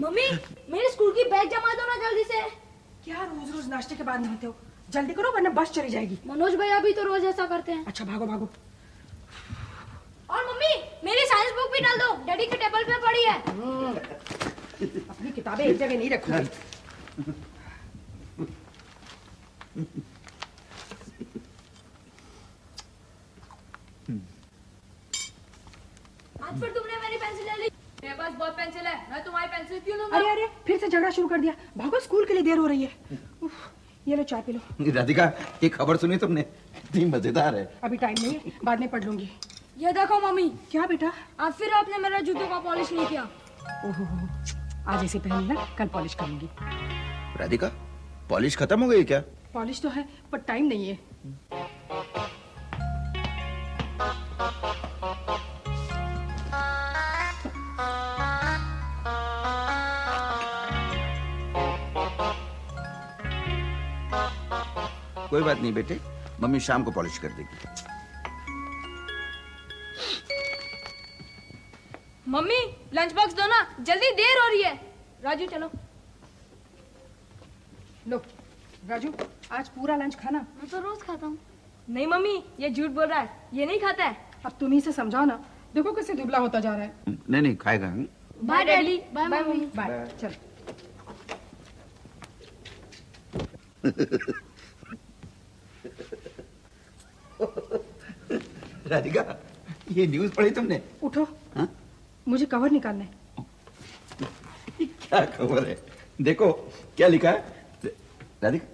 Mummy मेरे school की bag जमा दो ना जल्दी से। क्या रोज रोज नाश्ते के बाद नहाते हो? जल्दी करो वरना बस चली जाएगी। मनोज भैया भी तो रोज ऐसा करते हैं। अच्छा भागो भागो। और मम्मी मेरी साइंस बुक भी डाल दो। डैडी के टेबल पे पड़ी है। अपनी किताबें एक जगह नहीं रखोगी आज फिर तुमने मेरी पेंसिल ले ली मेरे पास बहुत पेंसिल है। मैं तुम्हारी पेंसिल क्यों लूँगा? अरे अरे फिर से झगड़ा शुरू कर दिया। भागो स्कूल के लिए देर हो रही है। ये लो चाय पी लो। राधिका ये खबर सुनी तुमने? इतनी मज़ेदार है। अभी टाइम नहीं है बाद में पढ़ लूँगी। ये देखो मम्मी। क्या बेटा? आज फिर आपने मेरा जूतों का पॉलिश नहीं किया। ओहो आज ऐसे पहन लेना कल पॉलिश करूँगी राधिका पॉलिश खत्म हो गई क्या? पॉलिश तो है पर टाइम नहीं है। कोई बात नहीं बेटे मम्मी शाम को पॉलिश कर देगी। मम्मी लंच बॉक्स दो ना जल्दी देर हो रही है। राजू चलो। लो राजू आज पूरा लंच खाना। मैं तो रोज खाता हूँ। नहीं मम्मी ये झूठ बोल रहा है ये नहीं खाता है। अब तुम ही से समझाओ ना देखो कैसे दुबला होता जा रहा है। नहीं नहीं खाएगा? Bye daddy bye mummy bye चल। राधिका ये न्यूज़ पढ़ी तुमने? उठो। हाँ? मुझे कवर निकालना है। क्या खबर है? देखो क्या लिखा है? राधिका।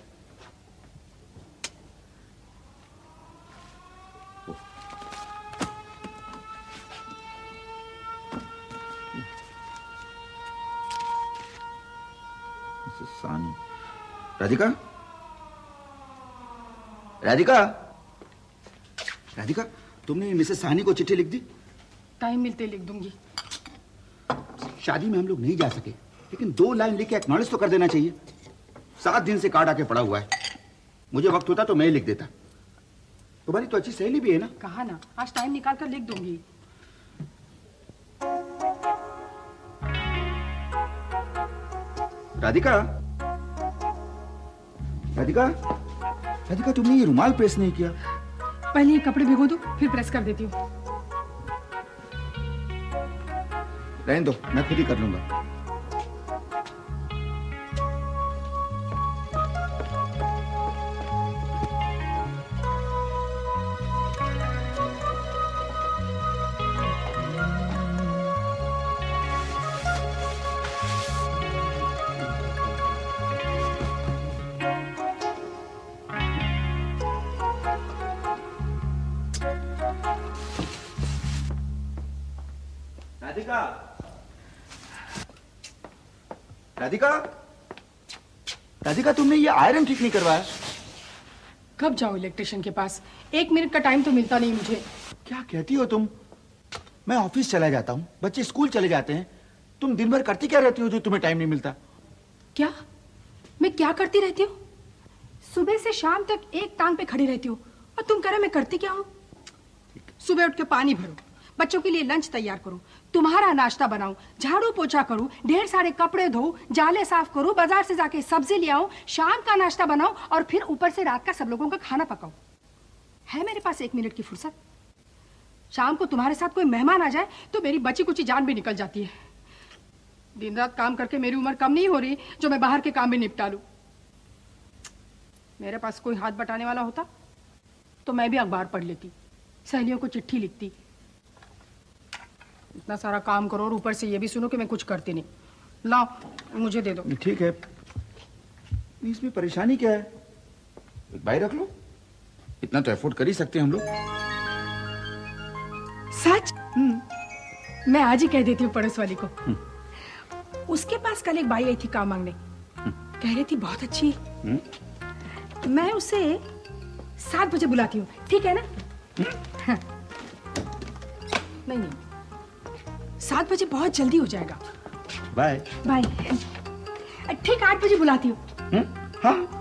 राधिका? राधिका? राधिका तुमने मिसेस सानी को चिट्ठी लिख दी? टाइम मिलते लिख दूँगी। शादी में हम लोग नहीं जा सके लेकिन दो लाइन लिख के एक्नॉलेज तो कर देना चाहिए। सात दिन से कार्ड आके पड़ा हुआ है। मुझे वक्त होता तो मैं लिख देता। तुम्हारी तो अच्छी सहेली भी है ना? कहा ना आज टाइम निकाल कर लिख दूँगी। राधिका? राधिका? राधिका तुमने ये रुमाल प्रेस नहीं किया? पहले ये कपड़े भिगो दो, फिर प्रेस कर देती हूँ। रहने दो, मैं खुद ही कर लूँगा। राधिका राधिका? राधिका तुमने ये आयरन ठीक नहीं करवाया। कब जाओ इलेक्ट्रिशियन के पास? एक मिनट का टाइम तो मिलता नहीं मुझे। क्या कहती हो तुम? मैं ऑफ़िस चला जाता हूँ बच्चे स्कूल चले जाते हैं। तुम दिन भर करती क्या रहती हो जो तुम्हें टाइम नहीं मिलता? क्या? मैं क्या करती रहती हूँ? सुबह से शाम तक एक टांग पे खड़ी रहती हूँ। और तुम कह रहे मैं करती क्या हूँ? सुबह उठ के पानी भरो बच्चों के लिए लंच तैयार करो। तुम्हारा नाश्ता बनाऊँ, झाड़ू पोछा करूँ, ढेर सारे कपड़े धो जाले साफ़ करूँ, बाज़ार से जाके सब्ज़ी ले आऊँ, शाम का नाश्ता बनाऊँ और फिर ऊपर से रात का सब लोगों का खाना पकाऊं। है मेरे पास एक मिनट की फुर्सत? शाम को तुम्हारे साथ कोई मेहमान आ जाए तो मेरी बची कुची जान भी निकल जाती है। दिन रात काम करके मेरी उम्र कम नहीं हो रही, जो मैं बाहर के काम भी निपटा लूँ। मेरे पास कोई हाथ बटाने वाला होता तो मैं भी अखबार पढ़ लेती, सहेलियों को चिट्ठी लिखती इतना सारा काम करो और ऊपर से ये भी सुनो कि मैं कुछ करती नहीं। लाओ मुझे दे दो। ठीक है। इसमें परेशानी क्या है? एक भाई रख लो। इतना तो एफोर्ड कर ही सकते हैं हम लोग। सच? मैं आज ही कह देती हूँ पड़ोस वाली को। उसके पास कल एक बाई आई थी काम मांगने। कह रही थी बहुत अच्छी। मैं उसे सात बजे बुलाती हूँ। ठीक है ना? हाँ। नहीं नहीं। सात बजे बहुत जल्दी हो जाएगा। बाय। बाय। ठीक आठ बजे बुलाती हूँ। हम्म? हाँ।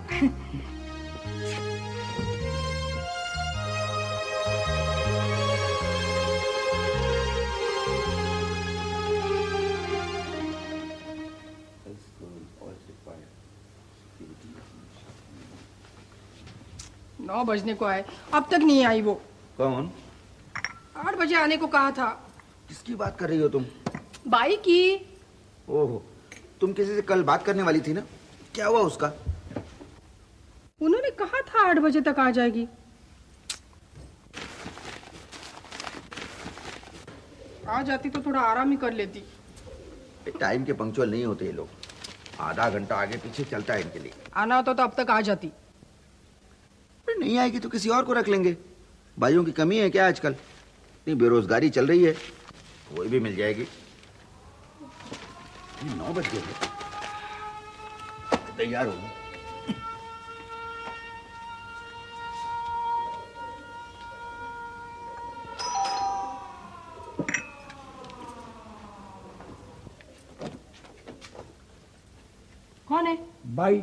नौ बजने को आए। अब तक नहीं आई वो। कौन? आठ बजे आने को कहा था। किसकी बात कर रही हो तुम? बाई की। ओहो तुम किसी से कल बात करने वाली थी ना? क्या हुआ उसका? उन्होंने कहा था आठ बजे तक आ जाएगी। आ जाती तो थोड़ा आराम ही कर लेती। टाइम के पंक्चुअल नहीं होते ये लोग। आधा घंटा आगे पीछे चलता है इनके लिए। आना होता तो अब तक आ जाती। नहीं आएगी तो किसी और को रख लेंगे। भाइयों की कमी है क्या आजकल? इतनी बेरोजगारी चल रही है। कोई भी मिल जाएगी। ये नौ बज गए तैयार हो कौन है? भाई।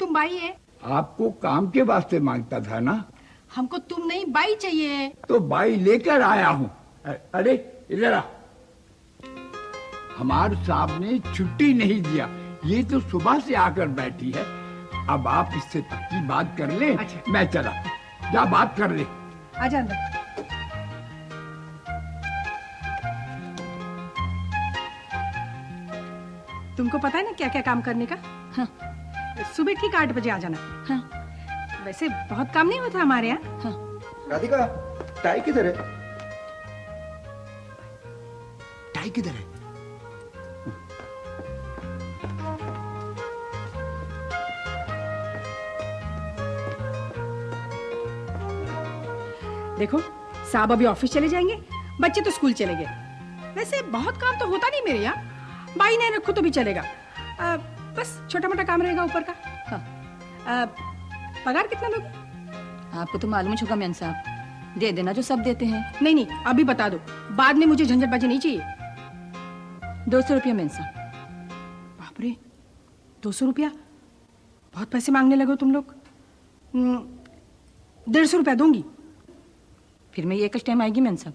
तुम बाई है? आपको काम के वास्ते माँगता था ना? हमको तुम नहीं बाई चाहिए। तो भाई लेकर आया हूँ। अरे इधर आ। हमारे साहब ने छुट्टी नहीं दिया। ये तो सुबह से आकर बैठी है। अब आप इससे पक्की बात कर ले। अच्छा। मैं चला। जा बात कर ले। आजा अंदर। तुमको पता है ना क्या क्या काम करने का? हाँ, सुबह ठीक आठ बजे आ जाना। हाँ, वैसे बहुत काम नहीं होता हमारे यहाँ? हाँ। राधिका टाई किधर है? किधर है? देखो साहब अभी ऑफ़िस चले जाएँगे बच्चे तो स्कूल चले गए। वैसे बहुत काम तो होता नहीं मेरे यहाँ बाई नहीं रखो तो भी चलेगा। आ, बस छोटा मोटा काम रहेगा ऊपर का। हाँ। आ, पगार कितना लोगे आपको तो मालूम होगा मैन साहब। दे देना जो सब देते हैं। नहीं नहीं अभी बता दो। बाद में मुझे झंझटबाजी नहीं चाहिए। दो सौ रुपया मैन साहब बाप रे दो सौ रुपया? बहुत पैसे मांगने लगे हो तुम लोग। हम्म, डेढ़ सौ रुपया दूँगी। फिर मैं एक टाइम आएगी मैन साहब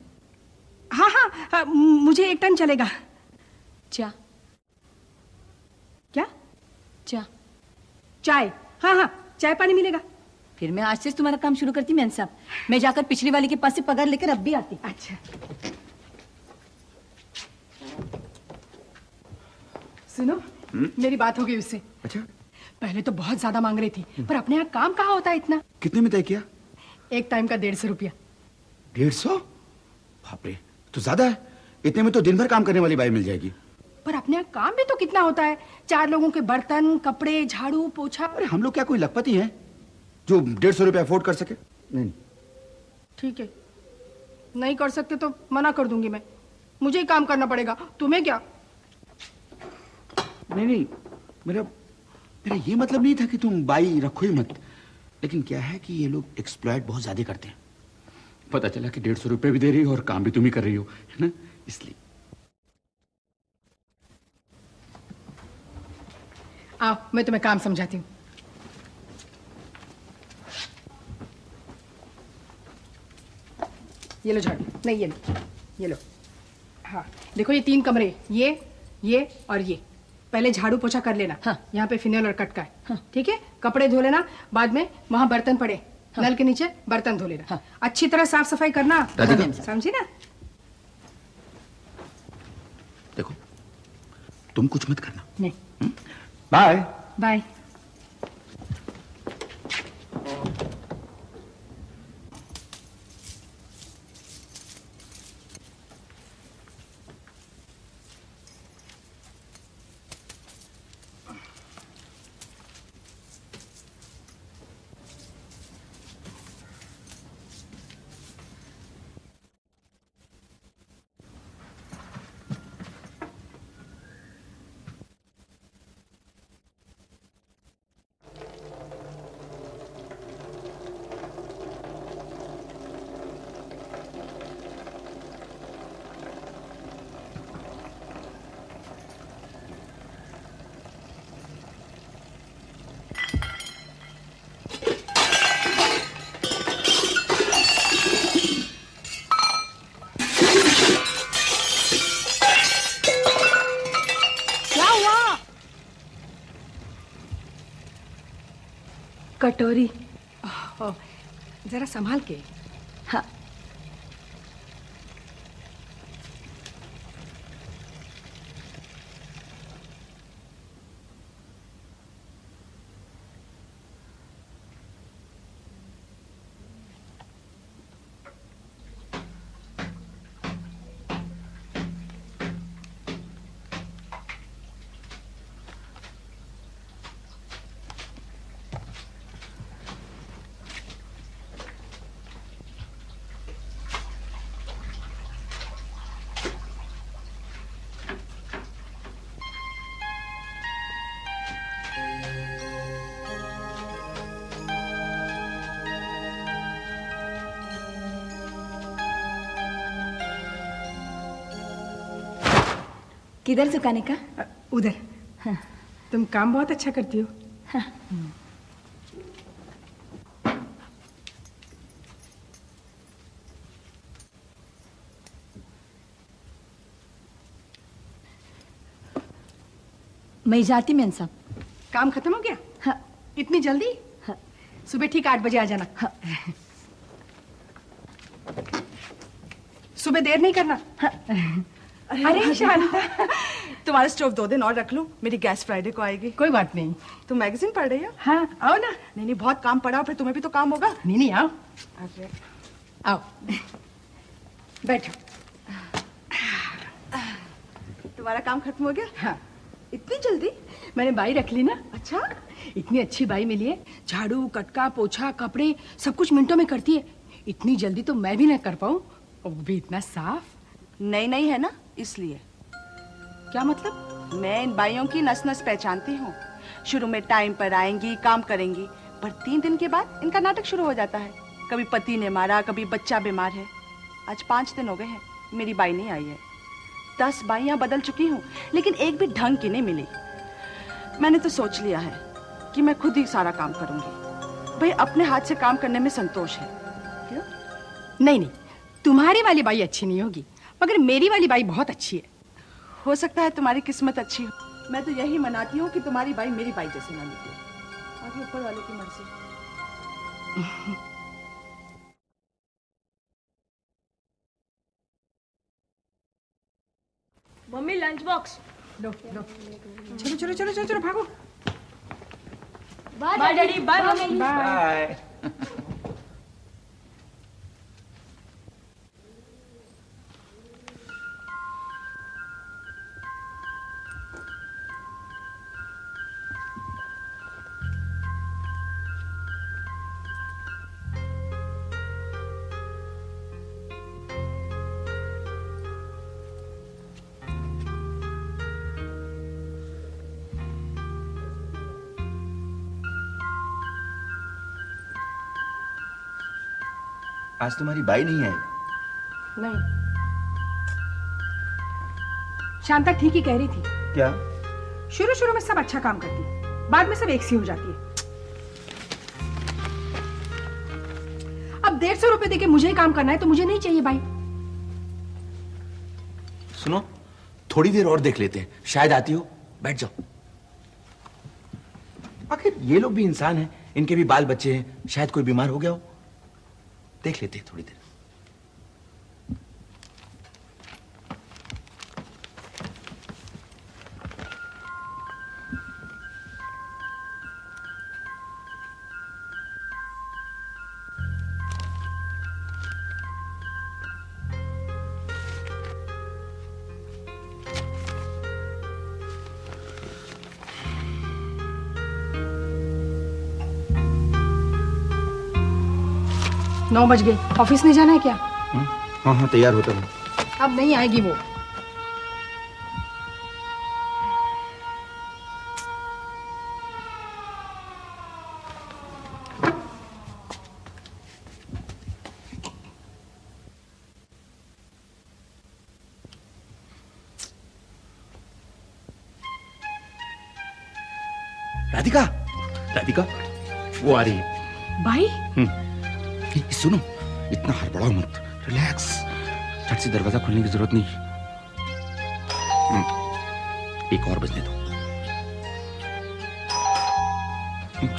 हाँ हाँ हाँ, मुझे एक टाइम चलेगा। चा। क्या? चा। चाय। हाँ हाँ चाय पानी मिलेगा। फिर मैं आज से तुम्हारा काम शुरू करती मैन साहब मैं जाकर पिछली वाले के पास से पगार लेकर अब भी आती। अच्छा। सुनो मेरी बात हो गई उससे। अच्छा? पहले तो बहुत ज़्यादा मांग रही थी पर अपने यहाँ काम कहाँ होता है इतना? कितने में तय किया? एक टाइम का डेढ़ सौ रुपया। डेढ़ सौ? बाप रे तो ज़्यादा है। इतने में तो दिन भर काम करने वाली बाई मिल जाएगी। पर अपने यहाँ काम भी तो कितना होता है? चार लोगों के बर्तन कपड़े झाड़ू पोछा। अरे हम लोग क्या कोई लखपति हैं जो डेढ़ सौ रुपया अफोर्ड कर सके? नहीं। ठीक है। नहीं कर सकते तो मना कर दूँगी मैं। मुझे ही काम करना पड़ेगा। तुम्हें क्या? नहीं नहीं, मेरा मेरा ये मतलब नहीं था कि तुम बाई रखो ही मत, लेकिन क्या है कि ये लोग एक्सप्लॉयट बहुत ज़्यादा करते हैं। पता चला कि डेढ़ सौ रुपये भी दे रही हो और काम भी तुम ही कर रही हो, है ना? इसलिए। आओ, मैं तुम्हें काम समझाती हूँ। ये लो झाड़ू। नहीं, ये लो ये लो। हाँ देखो ये तीन कमरे, ये ये और ये। पहले झाड़ू पोछा कर लेना। हाँ। यहाँ पे फिनेल और कटका है। हाँ। ठीक है? कपड़े धो लेना बाद में वहाँ बर्तन पड़े। हाँ। नल के नीचे बर्तन धो लेना। हाँ। अच्छी तरह साफ़ सफ़ाई करना। समझी ना? देखो तुम कुछ मत करना। नहीं। बाय बाय क्या हुआ कटोरी। जरा संभाल के। किधर सुखाने का? उधर। तुम काम बहुत अच्छा करती हो। हाँ। मैं जाती मेन साहब। काम खत्म हो गया? हाँ। इतनी जल्दी? हाँ। सुबह ठीक आठ बजे आ जाना। हाँ। सुबह देर नहीं करना? अरे शांता तुम्हारा स्टोव दो दिन और रख लूँ मेरी गैस फ्राइडे को आएगी। कोई बात नहीं। तुम मैगजीन पढ़ रही हो? हाँ आओ ना। नहीं नहीं बहुत काम पड़ा फिर तुम्हें भी तो काम होगा। नहीं नहीं आओ। आओ। बैठो। तुम्हारा काम खत्म हो गया? हाँ। इतनी जल्दी? मैंने बाई रख ली ना। अच्छा। इतनी अच्छी बाई मिली है। झाड़ू कटका पोछा कपड़े सब कुछ मिनटों में करती है। इतनी जल्दी तो मैं भी ना कर पाऊँ भी इतना साफ़। नई नई है ना? इसलिए। क्या मतलब? मैं इन बाइयों की नस नस पहचानती हूँ। शुरू में टाइम पर आएँगी, काम करेंगी, पर तीन दिन के बाद इनका नाटक शुरू हो जाता है। कभी पति ने मारा, कभी बच्चा बीमार है। आज पाँच दिन हो गए हैं, मेरी बाई नहीं आई है। दस बाइयाँ बदल चुकी हूँ, लेकिन एक भी ढंग की नहीं मिली। मैंने तो सोच लिया है कि मैं खुद ही सारा काम करूँगी। भाई, अपने हाथ से काम करने में संतोष है। क्यों? नहीं नहीं, तुम्हारी वाली बाई अच्छी नहीं होगी। मगर मेरी वाली बाई बहुत अच्छी है। हो सकता है तुम्हारी किस्मत अच्छी हो। मैं तो यही मनाती हूँ कि तुम्हारी बाई मेरी बाई जैसी ना निकले आगे ऊपर वाले की मर्ज़ी। मम्मी लंच बॉक्स लो लो। चलो चलो चलो चलो चलो भागो। Bye daddy bye mummy. Bye आज तुम्हारी बाई नहीं आई नहीं। शांता ठीक ही कह रही थी। क्या? शुरू शुरू में सब अच्छा काम करती। है बाद में सब एक सी हो जाती है। अब डेढ़ सौ रुपए देके मुझे ही काम करना है तो मुझे नहीं चाहिए भाई सुनो थोड़ी देर और देख लेते हैं। शायद आती हो। बैठ जाओ। आखिर ये लोग भी इंसान हैं। इनके भी बाल बच्चे हैं। शायद कोई बीमार हो गया हो। देख लेते थोड़ी देर। नौ बज गए। ऑफ़िस नहीं जाना है क्या? हाँ हाँ तैयार होता हूँ। अब नहीं आएगी वो। राधिका राधिका वो आ रही है। बड़ा मत। रिलैक्स झट से दरवाज़ा खोलने की ज़रूरत नहीं। हम्म। एक और बजने दो। हम्म,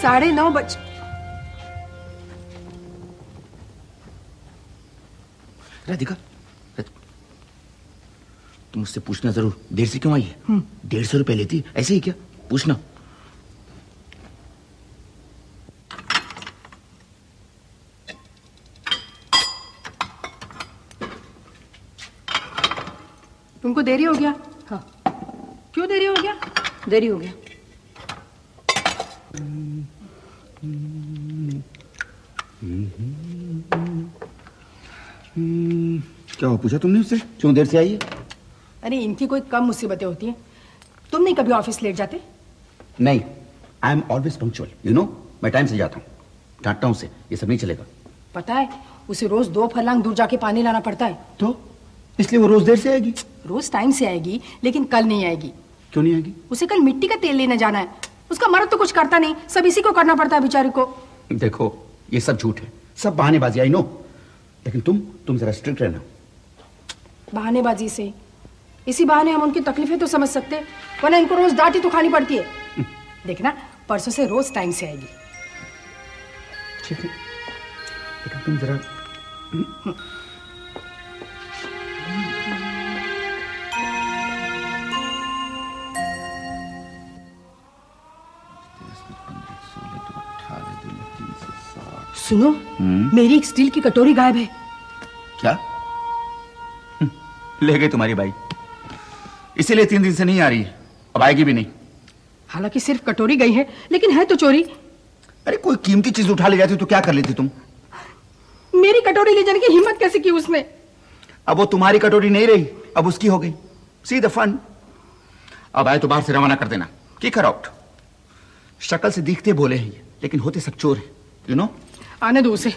साढ़े नौ बज राधिका तुम मुझसे पूछना ज़रूर। देर से क्यों आई है? हम्म। डेढ़ सौ रुपए लेती। ऐसे ही क्या? पूछना। तुमको देरी हो गया? हाँ। क्यों देरी हो गया? देरी हो गया। क्या हुआ पूछा तुमने उससे? क्यों देर से आई है? अरे इनकी कोई कम मुसीबतें होती हैं। तुम नहीं कभी ऑफ़िस लेट जाते? नहीं I am always punctual you know मैं टाइम से जाता हूँ। डांटता हूँ उसे ये सब नहीं चलेगा। पता है उसे रोज दो फरलांग दूर जाके पानी लाना पड़ता है। तो? इसलिए वो रोज देर से आएगी? रोज टाइम से आएगी लेकिन कल नहीं आएगी। क्यों नहीं आएगी? उसे कल मिट्टी का तेल लेने जाना है। उसका मर्द तो कुछ करता नहीं सब इसी को करना पड़ता है बेचारी को। देखो ये सब झूठ है। सब बहानेबाजी आई नो लेकिन तुम तुम जरा स्ट्रिक्ट रहना। बहानेबाजी से। इसी बहाने हम उनकी तकलीफें तो समझ सकते वरना इनको रोज डांट तो खानी पड़ती है। देखना परसों से रोज टाइम से आएगी। ठीक है। लेकिन तुम जरा सुनो मेरी एक स्टील की कटोरी गायब है। क्या? हम्म, ले गई तुम्हारी बाई। इसीलिए तीन दिन से नहीं आ रही है अब आएगी भी नहीं। हालाँकि सिर्फ़ कटोरी गई है लेकिन है तो चोरी। अरे कोई कीमती चीज़ उठा ले जाती तो क्या कर लेती तुम? मेरी कटोरी ले जाने की हिम्मत कैसे की उसने? अब वो तुम्हारी कटोरी नहीं रही अब उसकी हो गई। सी द फन अब आए तो बाहर से रवाना कर देना। की कर आउट शक्ल से दिखते बोले हैं लेकिन होते सब चोर है यू नो आने दो उसे।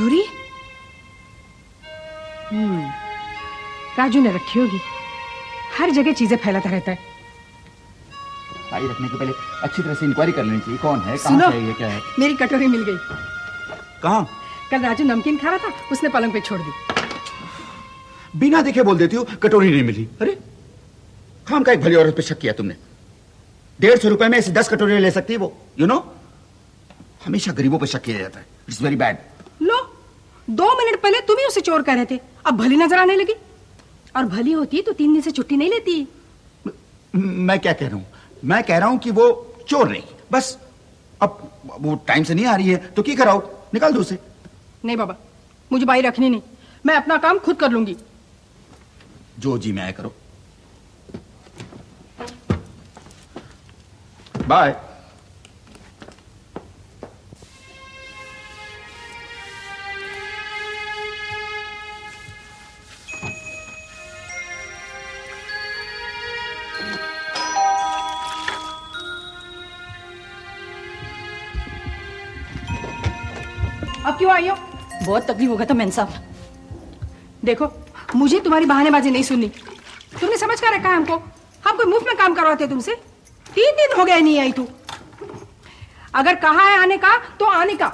कटोरी? हम्म राजू ने रखी होगी। हर जगह चीज़ें फैलाता रहता है। भाई रखने के पहले अच्छी तरह से इंक्वायरी कर लेनी चाहिए कौन है कहाँ है ये क्या है? मेरी कटोरी मिल गई। कहाँ? कल राजू नमकीन खा रहा था उसने पलंग पे छोड़ दी। बिना देखे बोल देती हो कटोरी नहीं मिली। अरे खाम का एक भली औरत पे शक किया तुमने। डेढ़ सौ रुपए में ऐसी दस कटोरी ले सकती है वो यू नो हमेशा गरीबों पे शक किया जाता है। इट्स वेरी बैड दो मिनट पहले तुम ही उसे चोर कह रहे थे। अब भली नज़र आने लगी। और भली होती तो तीन दिन से छुट्टी नहीं लेती। मैं क्या कह रहा हूँ? मैं कह रहा हूँ कि वो चोर नहीं। बस अब वो टाइम से नहीं आ रही है तो की कराओ? निकाल दो उसे। नहीं बाबा मुझे बाई रखनी नहीं। मैं अपना काम खुद कर लूँगी। जो जी मैं करो। बाय। आई हो बहुत तकलीफ़ होगा था मैन साहब देखो, मुझे तुम्हारी बहानेबाजी नहीं सुननी। तुमने समझ कर रखा है हमको? हम कोई मुफ़्त में काम करवाते तुमसे? तीन दिन हो गए नहीं आई तू। अगर कहा है आने का तो आने का।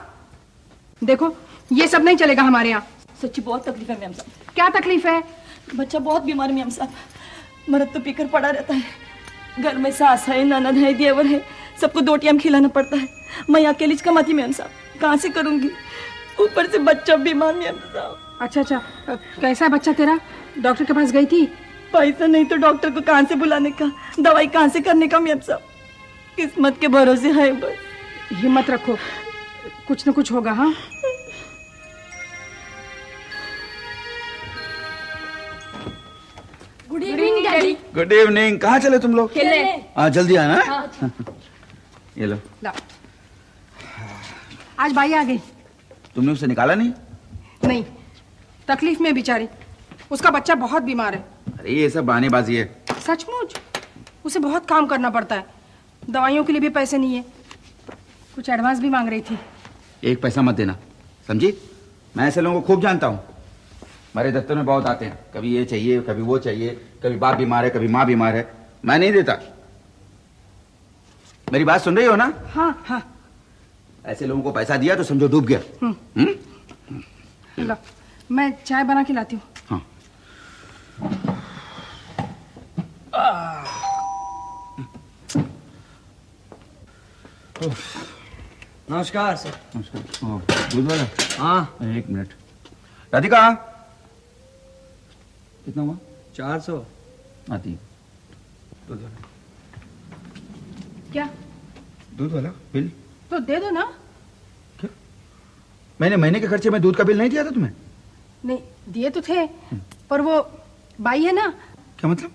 देखो, ये सब नहीं चलेगा हमारे यहाँ। सच्ची बहुत तकलीफ़ है मैम साहब। क्या तकलीफ़ है? बच्चा बहुत बीमार मैम साहब। मरद तो पीकर पड़ा रहता है। घर में सास है, ननद है, देवर है। सबको दो टाइम खिलाना पड़ता है। मैं अकेली कमाती मैम साहब। कहाँ से करूँगी? ऊपर से बच्चा बीमार मैम साहब अच्छा अच्छा। कैसा बच्चा तेरा? डॉक्टर के पास गई थी? पैसा नहीं तो डॉक्टर को कहाँ से बुलाने का? दवाई कहाँ से करने का मैम साहब? किस्मत के भरोसे है बस। हिम्मत रखो। कुछ न कुछ होगा हाँ? Good evening daddy good evening कहाँ चले तुम लोग? खेलने। हाँ जल्दी आना ये लो। ला। आज भाई आ गई। तुमने उसे निकाला नहीं? नहीं तकलीफ़ में बेचारी। उसका बच्चा बहुत बीमार है। अरे ये सब बहानेबाजी है। सचमुच? उसे बहुत काम करना पड़ता है। दवाइयों के लिए भी पैसे नहीं है। कुछ एडवांस भी मांग रही थी। एक पैसा मत देना समझी? मैं ऐसे लोगों को खूब जानता हूँ। हमारे दफ्तर में बहुत आते हैं। कभी ये चाहिए कभी वो चाहिए कभी बाप बीमार है कभी माँ बीमार है। मैं नहीं देता। मेरी बात सुन रही हो ना? हाँ हाँ। ऐसे लोगों को पैसा दिया तो समझो डूब गया। हम्म? लो मैं चाय बना के लाती हूँ। हाँ। नमस्कार सर। नमस्कार। दूध वाला हाँ। एक मिनट। राधिका? कितना हुआ? चार सौ। आती। दूध वाला। क्या? दूध वाला? बिल? तो दे दो ना। मैंने महीने के खर्चे में दूध का बिल नहीं दिया था तुम्हें? नहीं दिए तो थे पर वो बाई है ना। क्या मतलब?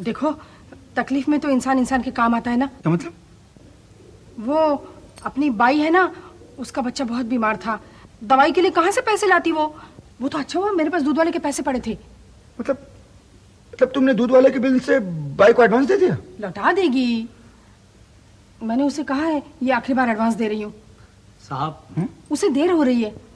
देखो तकलीफ़ में तो इंसान इंसान के काम आता है ना। क्या मतलब? वो अपनी बाई है ना उसका बच्चा बहुत बीमार था। दवाई के लिए कहाँ से पैसे लाती वो? वो तो अच्छा हुआ मेरे पास दूध वाले के पैसे पड़े थे। मतलब मतलब तुमने दूध वाले के बिल से बाई को एडवांस दे दिया? लौटा देगी। मैंने उसे कहा है ये आखिरी बार एडवांस दे रही हूँ. साहब। उसे देर हो रही है।